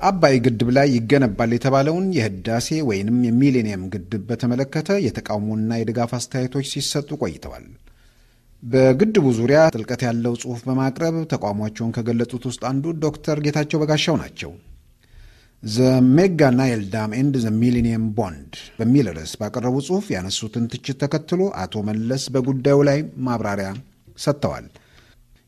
በአባይ ግድብ ላይ ይገነባል የተባለውን የህዳሴ ወይንም የሚሌኒየም ግድብ በተመለከተ የተቃውሞና የድጋፍ አስተያየቶች ሲሰጡ ቆይተዋል። በግድቡ ዙሪያ ጥልቀት ያለው ጽሑፍ በማቅረብ ተቃውሟቸውን ከገለጹት ውስጥ አንዱ ዶክተር ጌታቸው በጋሻው ናቸው። The Mega Nile Dam and the Millennium Bond በሚል ርዕስ ባቀረቡ ጽሑፍ ያነሱትን ትችት ተከትሎ አቶ መለስ በጉዳዩ ላይ ማብራሪያ ሰጥተዋል።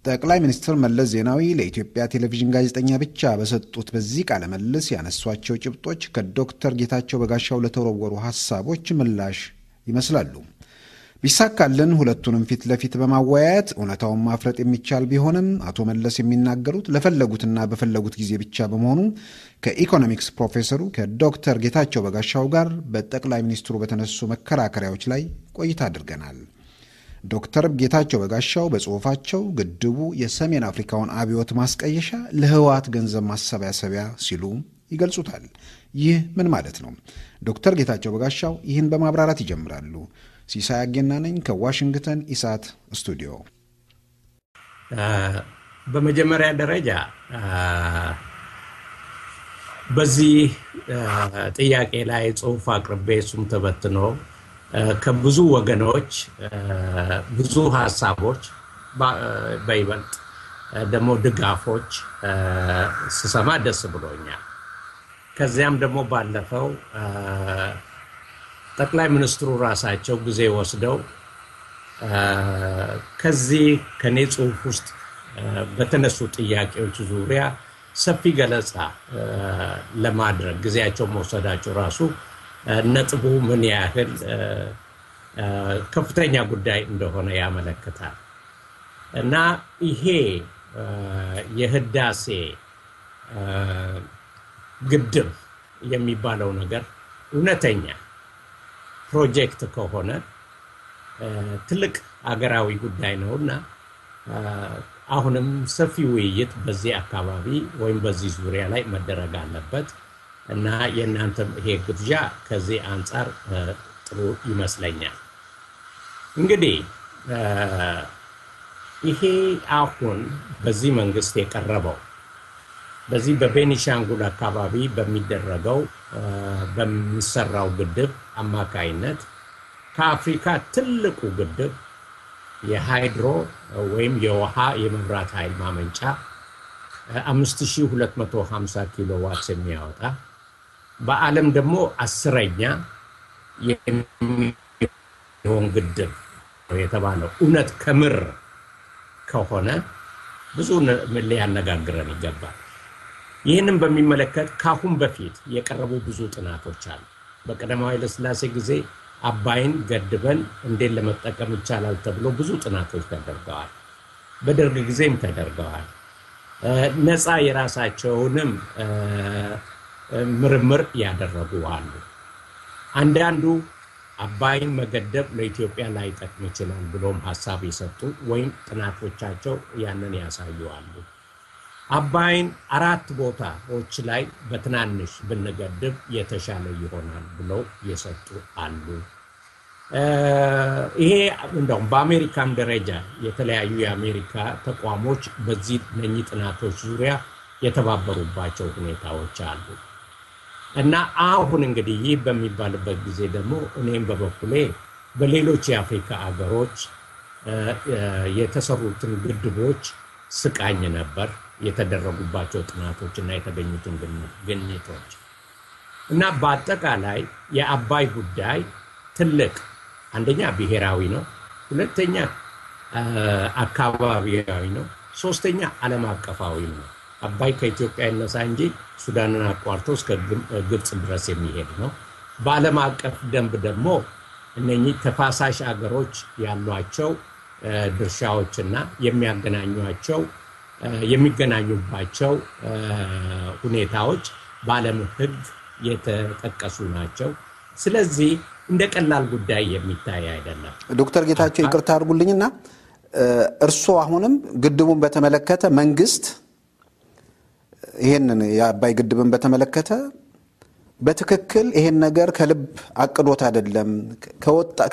ጠቅላይ ሚኒስትር መለስ ዜናዊ ለኢትዮጵያ ቴሌቪዥን ጋዜጠኛ ብቻ በሰጡት በዚህ ቃለ መልስ ያነሷቸው ጭብጦች ከዶክተር ጌታቸው በጋሻው ለተወረወሩ ሐሳቦች ምላሽ ይመስላሉ። ቢሳካልን ሁለቱንም ፊት ለፊት በማወያየት እውነታውን ማፍረጥ የሚቻል ቢሆንም አቶ መለስ የሚናገሩት ለፈለጉትና በፈለጉት ጊዜ ብቻ በመሆኑ ከኢኮኖሚክስ ፕሮፌሰሩ ከዶክተር ጌታቸው በጋሻው ጋር በጠቅላይ ሚኒስትሩ በተነሱ መከራከሪያዎች ላይ ቆይታ አድርገናል። ዶክተር ጌታቸው በጋሻው በጽሑፋቸው ግድቡ የሰሜን አፍሪካውን አብዮት ማስቀየሻ ለህወሓት ገንዘብ ማሰባሰቢያ ሲሉ ይገልጹታል። ይህ ምን ማለት ነው? ዶክተር ጌታቸው በጋሻው ይህን በማብራራት ይጀምራሉ። ሲሳይ አጌና ነኝ ከዋሽንግተን ኢሳት ስቱዲዮ። በመጀመሪያ ደረጃ በዚህ ጥያቄ ላይ ጽሑፍ አቅርቤ እሱም ተበትኖ ከብዙ ወገኖች ብዙ ሀሳቦች በይበልጥ ደግሞ ድጋፎች ስሰማ ደስ ብሎኛል። ከዚያም ደግሞ ባለፈው ጠቅላይ ሚኒስትሩ ራሳቸው ጊዜ ወስደው ከዚህ ከኔ ጽሑፍ ውስጥ በተነሱ ጥያቄዎች ዙሪያ ሰፊ ገለጻ ለማድረግ ጊዜያቸው መውሰዳቸው ራሱ ነጥቡ ምን ያህል ከፍተኛ ጉዳይ እንደሆነ ያመለክታል። እና ይሄ የህዳሴ ግድብ የሚባለው ነገር እውነተኛ ፕሮጀክት ከሆነ ትልቅ አገራዊ ጉዳይ ነው እና አሁንም ሰፊ ውይይት በዚህ አካባቢ ወይም በዚህ ዙሪያ ላይ መደረግ አለበት እና የእናንተም ይሄ ግብዣ ከዚህ አንጻር ጥሩ ይመስለኛል። እንግዲህ ይሄ አሁን በዚህ መንግስት የቀረበው በዚህ በቤኒሻንጉል አካባቢ በሚደረገው በሚሰራው ግድብ አማካይነት ከአፍሪካ ትልቁ ግድብ የሃይድሮ ወይም የውሃ የመብራት ኃይል ማመንጫ 5250 ኪሎ ዋትስ የሚያወጣ በዓለም ደግሞ አስረኛ የሚሆን ግድብ የተባለው እውነት ከምር ከሆነ ብዙ ሊያነጋግረን ይገባል። ይህንም በሚመለከት ካሁን በፊት የቀረቡ ብዙ ጥናቶች አሉ። በቀዳማዊ ኃይለሥላሴ ጊዜ አባይን ገድበን እንዴት ለመጠቀም ይቻላል ተብሎ ብዙ ጥናቶች ተደርገዋል። በደርግ ጊዜም ተደርገዋል። ነፃ የራሳቸውንም ምርምር ያደረጉ አሉ። አንዳንዱ አባይን መገደብ ለኢትዮጵያ ላይጠቅም ይችላል ብሎም ሀሳብ የሰጡ ወይም ጥናቶቻቸው ያንን ያሳዩ አሉ። አባይን አራት ቦታዎች ላይ በትናንሽ ብንገድብ የተሻለ ይሆናል ብለው የሰጡ አሉ። ይሄ እንደውም በአሜሪካም ደረጃ የተለያዩ የአሜሪካ ተቋሞች በዚህ እነኚህ ጥናቶች ዙሪያ የተባበሩባቸው ሁኔታዎች አሉ እና አሁን እንግዲህ ይህ በሚባልበት ጊዜ ደግሞ እኔም በበኩሌ በሌሎች የአፍሪካ አገሮች የተሰሩትን ግድቦች ስቃኝ ነበር የተደረጉባቸው ጥናቶች እና የተገኙትን ግኝቶች እና በአጠቃላይ የአባይ ጉዳይ ትልቅ አንደኛ ብሔራዊ ነው፣ ሁለተኛ አካባቢያዊ ነው፣ ሶስተኛ ዓለም አቀፋዊ ነው። አባይ ከኢትዮጵያ ይነሳ እንጂ ሱዳንን አቋርቶ እስከ ግብፅ ድረስ የሚሄድ ነው። በዓለም አቀፍ ደንብ ደግሞ እነኚህ ተፋሳሽ አገሮች ያሏቸው ድርሻዎችና የሚያገናኟቸው የሚገናኙባቸው ሁኔታዎች በዓለም ሕግ የተጠቀሱ ናቸው። ስለዚህ እንደ ቀላል ጉዳይ የሚታይ አይደለም። ዶክተር ጌታቸው ይቅርታ አድርጉልኝና እርስዎ አሁንም ግድቡን በተመለከተ መንግስት ይህንን የአባይ ግድብን በተመለከተ በትክክል ይሄን ነገር ከልብ አቅዶት አይደለም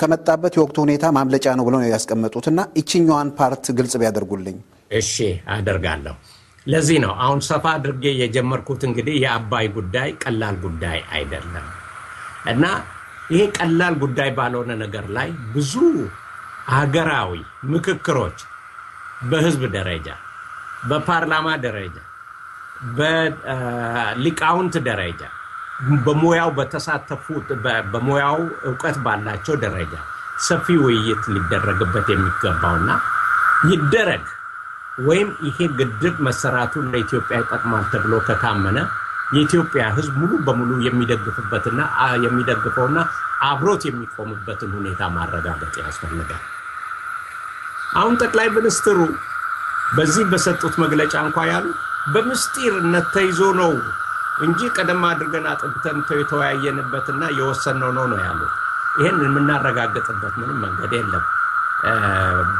ከመጣበት የወቅቱ ሁኔታ ማምለጫ ነው ብለው ያስቀመጡት እና ይችኛዋን part ግልጽ ቢያደርጉልኝ። እሺ አደርጋለሁ። ለዚህ ነው አሁን ሰፋ አድርጌ የጀመርኩት። እንግዲህ የአባይ ጉዳይ ቀላል ጉዳይ አይደለም እና ይሄ ቀላል ጉዳይ ባልሆነ ነገር ላይ ብዙ ሀገራዊ ምክክሮች በህዝብ ደረጃ፣ በፓርላማ ደረጃ፣ በሊቃውንት ደረጃ በሙያው በተሳተፉት በሙያው እውቀት ባላቸው ደረጃ ሰፊ ውይይት ሊደረግበት የሚገባውና ይደረግ ወይም ይሄ ግድብ መሰራቱ ለኢትዮጵያ ይጠቅማል ተብሎ ከታመነ የኢትዮጵያ ሕዝብ ሙሉ በሙሉ የሚደግፍበትና የሚደግፈውና አብሮት የሚቆምበትን ሁኔታ ማረጋገጥ ያስፈልጋል። አሁን ጠቅላይ ሚኒስትሩ በዚህ በሰጡት መግለጫ እንኳ ያሉ በምስጢርነት ተይዞ ነው እንጂ ቀደም አድርገን አጥንተን የተወያየንበትና የወሰንነው ነው ነው ያሉት። ይህን የምናረጋግጥበት ምንም መንገድ የለም።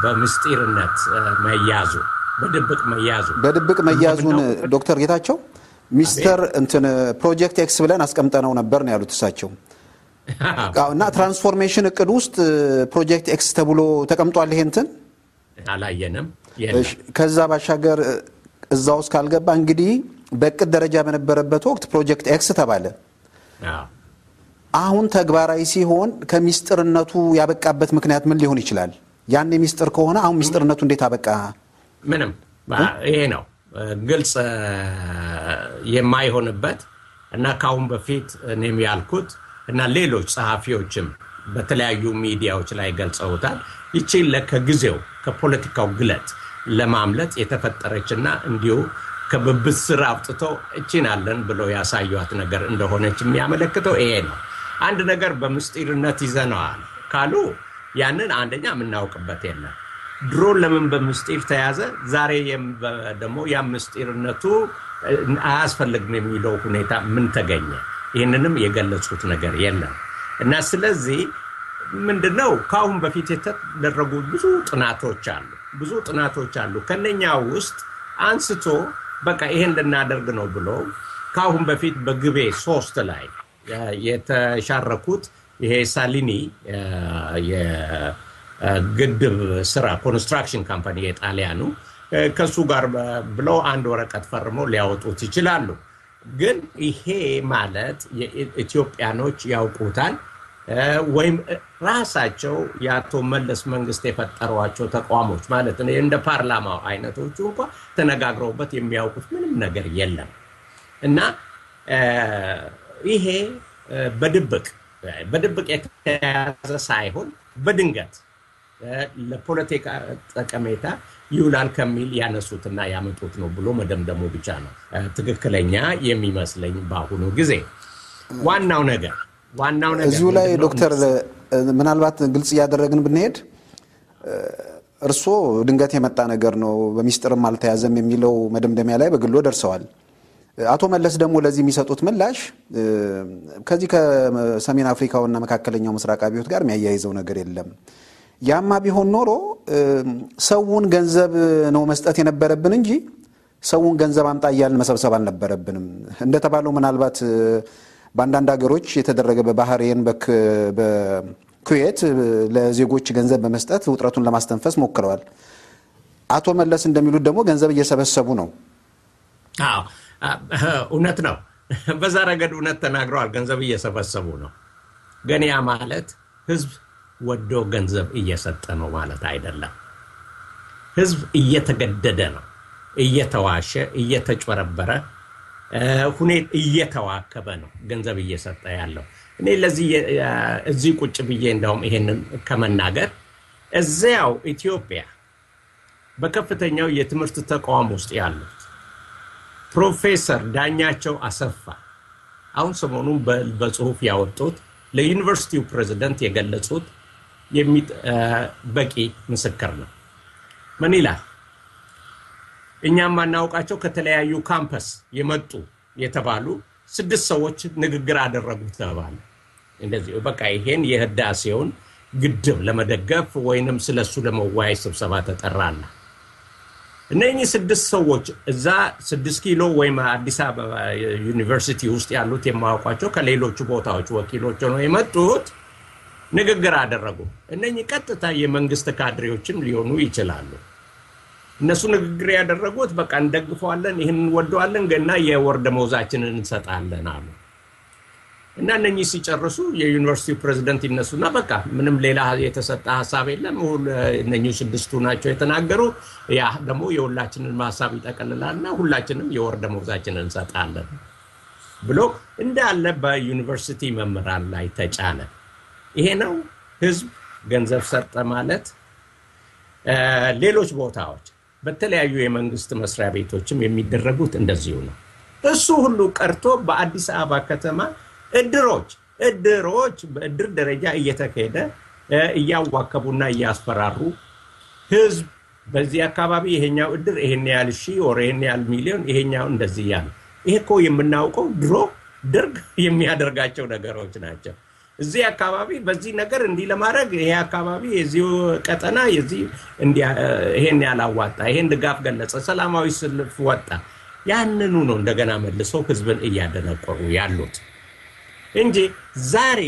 በምስጢርነት መያዙ በድብቅ መያዙ በድብቅ መያዙን ዶክተር ጌታቸው ሚስተር እንትን Project X ብለን አስቀምጠነው ነበር ነው ያሉት እሳቸው። እና transformation እቅድ ውስጥ Project X ተብሎ ተቀምጧል። ይሄ እንትን አላየንም። ከዛ ባሻገር እዛ ውስጥ ካልገባ እንግዲህ በእቅድ ደረጃ በነበረበት ወቅት Project X ተባለ። አሁን ተግባራዊ ሲሆን ከሚስጥርነቱ ያበቃበት ምክንያት ምን ሊሆን ይችላል? ያን ሚስጥር ከሆነ አሁን ሚስጥርነቱ እንዴት አበቃ? ምንም ይሄ ነው ግልጽ የማይሆንበት እና ከአሁን በፊት እኔም ያልኩት እና ሌሎች ጸሐፊዎችም በተለያዩ ሚዲያዎች ላይ ገልጸውታል። ይቺን ከጊዜው ከፖለቲካው ግለት ለማምለጥ የተፈጠረችና እንዲሁ ከብብት ስር አውጥተው እቺን አለን ብለው ያሳዩት ነገር እንደሆነች የሚያመለክተው ይሄ ነው። አንድ ነገር በምስጢርነት ይዘነዋል ካሉ ያንን አንደኛ የምናውቅበት የለም። ድሮ ለምን በምስጢር ተያዘ? ዛሬ ደግሞ ያ ምስጢርነቱ አያስፈልግም የሚለው ሁኔታ ምን ተገኘ? ይህንንም የገለጹት ነገር የለም እና ስለዚህ ምንድን ነው ከአሁን በፊት የተደረጉ ብዙ ጥናቶች አሉ፣ ብዙ ጥናቶች አሉ። ከነኛ ውስጥ አንስቶ በቃ ይሄን ልናደርግ ነው ብሎ ከአሁን በፊት በግቤ ሶስት ላይ የተሻረኩት ይሄ ሳሊኒ የግድብ ስራ construction company የጣሊያኑ ከሱ ጋር ብለው አንድ ወረቀት ፈርመው ሊያወጡት ይችላሉ። ግን ይሄ ማለት የኢትዮጵያኖች ያውቁታል ወይም ራሳቸው የአቶ መለስ መንግስት የፈጠሯቸው ተቋሞች ማለት ነው እንደ ፓርላማው አይነቶቹ እንኳ ተነጋግረውበት የሚያውቁት ምንም ነገር የለም እና ይሄ በድብቅ በድብቅ የተያዘ ሳይሆን በድንገት ለፖለቲካ ጠቀሜታ ይውላል ከሚል ያነሱትና ያመጡት ነው ብሎ መደምደሙ ብቻ ነው ትክክለኛ የሚመስለኝ በአሁኑ ጊዜ። ዋናው ነገር ዋናው ነገር እዚሁ ላይ ዶክተር ምናልባት ግልጽ እያደረግን ብንሄድ እርስዎ ድንገት የመጣ ነገር ነው በሚስጥርም አልተያዘም የሚለው መደምደሚያ ላይ በግሎ ደርሰዋል። አቶ መለስ ደግሞ ለዚህ የሚሰጡት ምላሽ ከዚህ ከሰሜን አፍሪካውና መካከለኛው ምስራቅ አብዮት ጋር የሚያያይዘው ነገር የለም። ያማ ቢሆን ኖሮ ሰውን ገንዘብ ነው መስጠት የነበረብን እንጂ ሰውን ገንዘብ አምጣ እያልን መሰብሰብ አልነበረብንም። እንደተባለው ምናልባት በአንዳንድ ሀገሮች የተደረገ በባህሬን በኩዌት ለዜጎች ገንዘብ በመስጠት ውጥረቱን ለማስተንፈስ ሞክረዋል። አቶ መለስ እንደሚሉት ደግሞ ገንዘብ እየሰበሰቡ ነው። እውነት ነው። በዛ ረገድ እውነት ተናግረዋል። ገንዘብ እየሰበሰቡ ነው። ግን ያ ማለት ህዝብ ወዶ ገንዘብ እየሰጠ ነው ማለት አይደለም። ህዝብ እየተገደደ ነው፣ እየተዋሸ እየተጭበረበረ ሁኔታ እየተዋከበ ነው ገንዘብ እየሰጠ ያለው። እኔ ለዚህ እዚህ ቁጭ ብዬ እንደውም ይሄንን ከመናገር እዚያው ኢትዮጵያ በከፍተኛው የትምህርት ተቋም ውስጥ ያሉት ፕሮፌሰር ዳኛቸው አሰፋ አሁን ሰሞኑን በጽሁፍ ያወጡት ለዩኒቨርሲቲው ፕሬዚደንት የገለጹት በቂ ምስክር ነው። ምን ይላል? እኛም ማናውቃቸው ከተለያዩ ካምፐስ የመጡ የተባሉ ስድስት ሰዎች ንግግር አደረጉ ተባለ። እንደዚህ በቃ ይሄን የህዳሴውን ግድብ ለመደገፍ ወይንም ስለሱ ለመወያይ ስብሰባ ተጠራና እነኚህ ስድስት ሰዎች እዛ ስድስት ኪሎ ወይም አዲስ አበባ ዩኒቨርሲቲ ውስጥ ያሉት የማያውቋቸው ከሌሎቹ ቦታዎች ወኪሎች ነው የመጡት ንግግር አደረጉ። እነኚህ ቀጥታ የመንግስት ካድሬዎችም ሊሆኑ ይችላሉ። እነሱ ንግግር ያደረጉት በቃ እንደግፈዋለን፣ ይህን እንወደዋለን እና የወር ደመወዛችንን እንሰጣለን አሉ እና እነኚህ ሲጨርሱ የዩኒቨርሲቲው ፕሬዚደንት ይነሱና በቃ ምንም ሌላ የተሰጠ ሀሳብ የለም፣ እነኚህ ስድስቱ ናቸው የተናገሩ፣ ያ ደግሞ የሁላችንን ሀሳብ ይጠቀልላልና ሁላችንም የወር ደመወዛችንን እንሰጣለን ብሎ እንዳለ በዩኒቨርሲቲ መምህራን ላይ ተጫነ። ይሄ ነው ህዝብ ገንዘብ ሰጠ ማለት። ሌሎች ቦታዎች በተለያዩ የመንግስት መስሪያ ቤቶችም የሚደረጉት እንደዚሁ ነው። እሱ ሁሉ ቀርቶ በአዲስ አበባ ከተማ እድሮች እድሮች በእድር ደረጃ እየተካሄደ እያዋከቡና እያስፈራሩ ህዝብ በዚህ አካባቢ ይሄኛው እድር ይሄን ያህል ሺህ ወር ይሄን ያህል ሚሊዮን ይሄኛው እንደዚህ ያለ ይሄ እኮ የምናውቀው ድሮ ደርግ የሚያደርጋቸው ነገሮች ናቸው። እዚህ አካባቢ በዚህ ነገር እንዲህ ለማድረግ ይሄ አካባቢ የዚህ ቀጠና የዚህ ይሄን ያላዋጣ ይሄን ድጋፍ ገለጸ፣ ሰላማዊ ሰልፍ ወጣ። ያንኑ ነው እንደገና መልሰው ህዝብን እያደነቆሩ ያሉት እንጂ ዛሬ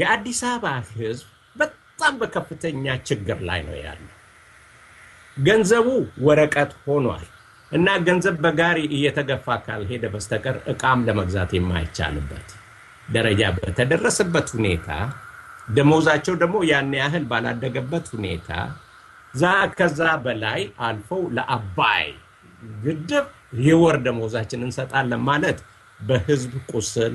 የአዲስ አበባ ህዝብ በጣም በከፍተኛ ችግር ላይ ነው ያለው። ገንዘቡ ወረቀት ሆኗል እና ገንዘብ በጋሪ እየተገፋ ካልሄደ በስተቀር እቃም ለመግዛት የማይቻልበት ደረጃ በተደረሰበት ሁኔታ ደሞዛቸው ደግሞ ያን ያህል ባላደገበት ሁኔታ ዛ ከዛ በላይ አልፈው ለአባይ ግድብ የወር ደሞዛችን እንሰጣለን ማለት በህዝብ ቁስል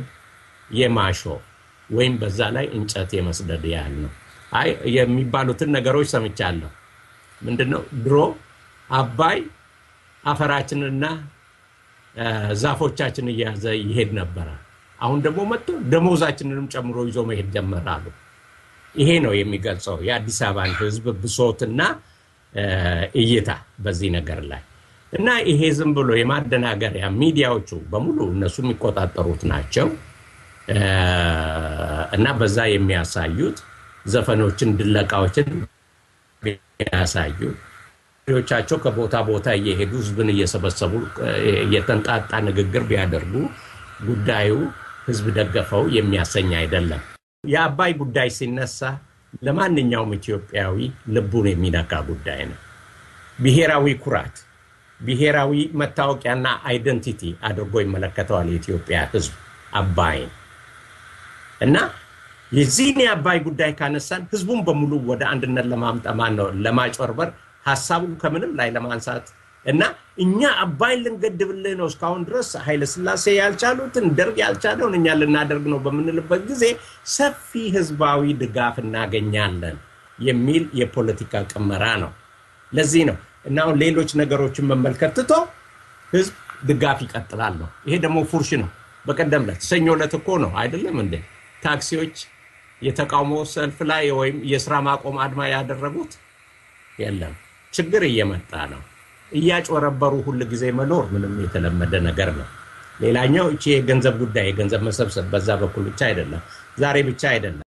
የማሾፍ ወይም በዛ ላይ እንጨት የመስደድ ያህል ነው። አይ የሚባሉትን ነገሮች ሰምቻለሁ። ምንድነው ድሮ አባይ አፈራችንና ዛፎቻችን እየያዘ ይሄድ ነበረ። አሁን ደግሞ መጥቶ ደሞዛችንንም ጨምሮ ይዞ መሄድ ጀመራሉ። ይሄ ነው የሚገልጸው የአዲስ አበባን ህዝብ ብሶትና እይታ በዚህ ነገር ላይ እና ይሄ ዝም ብሎ የማደናገሪያ ሚዲያዎቹ በሙሉ እነሱ የሚቆጣጠሩት ናቸው እና በዛ የሚያሳዩት ዘፈኖችን፣ ድለቃዎችን ያሳዩ ቻቸው ከቦታ ቦታ እየሄዱ ህዝብን እየሰበሰቡ የተንጣጣ ንግግር ቢያደርጉ ጉዳዩ ህዝብ ደገፈው የሚያሰኝ አይደለም። የአባይ ጉዳይ ሲነሳ ለማንኛውም ኢትዮጵያዊ ልቡን የሚነካ ጉዳይ ነው። ብሔራዊ ኩራት፣ ብሔራዊ መታወቂያና አይደንቲቲ አድርጎ ይመለከተዋል የኢትዮጵያ ህዝብ አባይን እና የዚህን የአባይ ጉዳይ ካነሳን ህዝቡን በሙሉ ወደ አንድነት ለማምጠማን ነው ለማጭበርበር ሀሳቡን ከምንም ላይ ለማንሳት እና እኛ አባይን ልንገድብልህ ነው እስካሁን ድረስ ኃይለስላሴ ያልቻሉትን ደርግ ያልቻለውን እኛ ልናደርግ ነው በምንልበት ጊዜ ሰፊ ህዝባዊ ድጋፍ እናገኛለን የሚል የፖለቲካ ቅመራ ነው። ለዚህ ነው እና አሁን ሌሎች ነገሮችን መመልከት ትቶ ህዝብ ድጋፍ ይቀጥላል ነው። ይሄ ደግሞ ፉርሽ ነው። በቀደም ዕለት ሰኞ ዕለት እኮ ነው አይደለም እንዴ ታክሲዎች የተቃውሞ ሰልፍ ላይ ወይም የስራ ማቆም አድማ ያደረጉት የለም። ችግር እየመጣ ነው። እያጭበረበሩ ሁል ጊዜ መኖር ምንም የተለመደ ነገር ነው። ሌላኛው እቺ የገንዘብ ጉዳይ የገንዘብ መሰብሰብ በዛ በኩል ብቻ አይደለም፣ ዛሬ ብቻ አይደለም።